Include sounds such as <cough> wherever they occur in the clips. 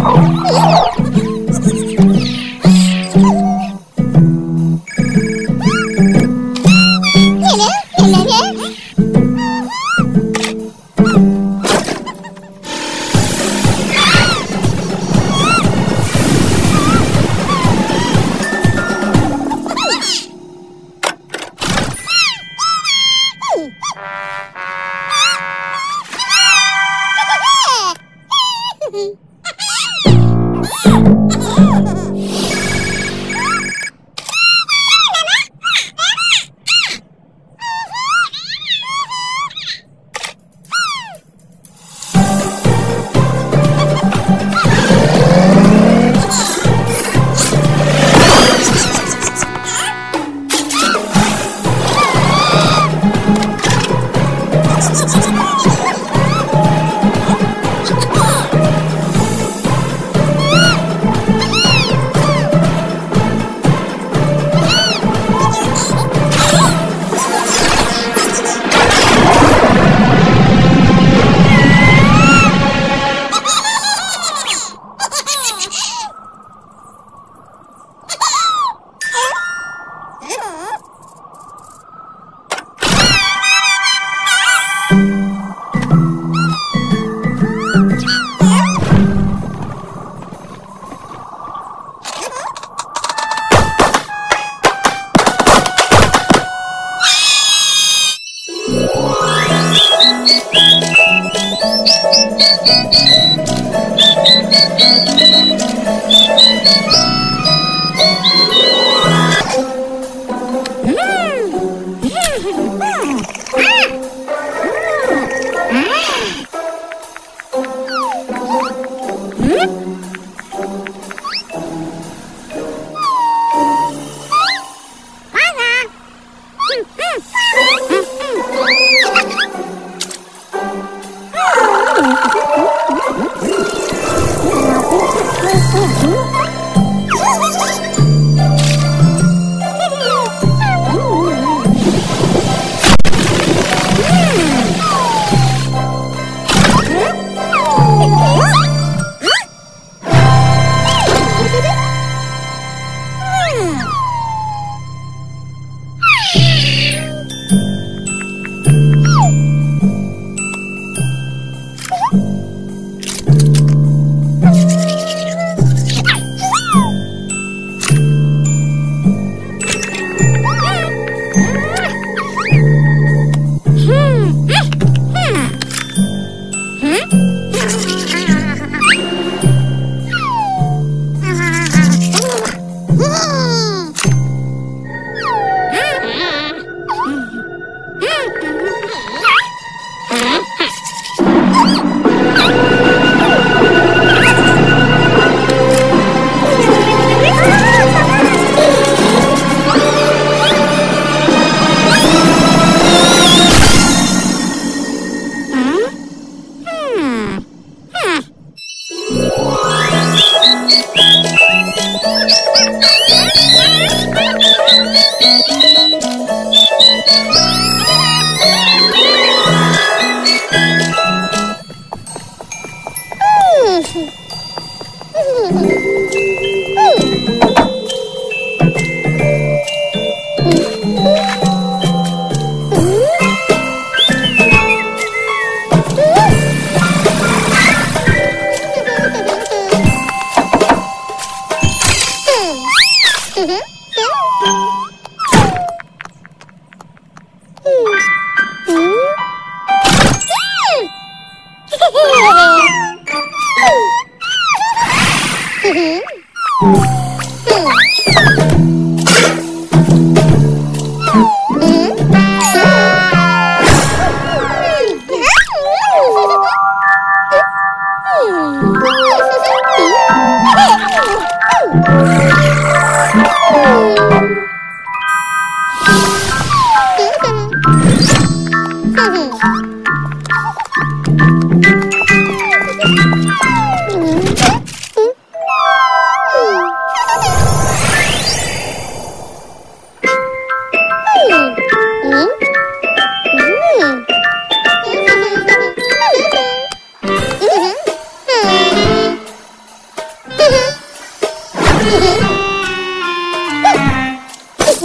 Oh, Thank you.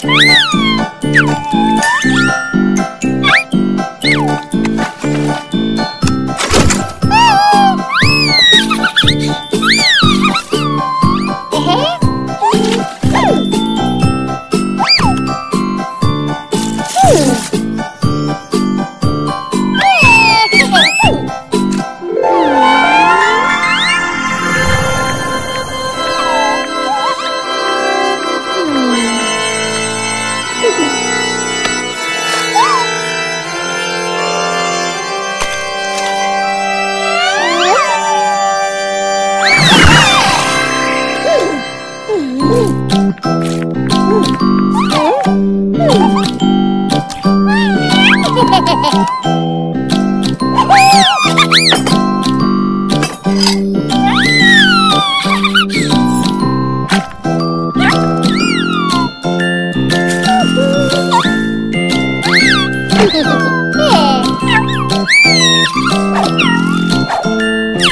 Música Hey! Uhum. <laughs>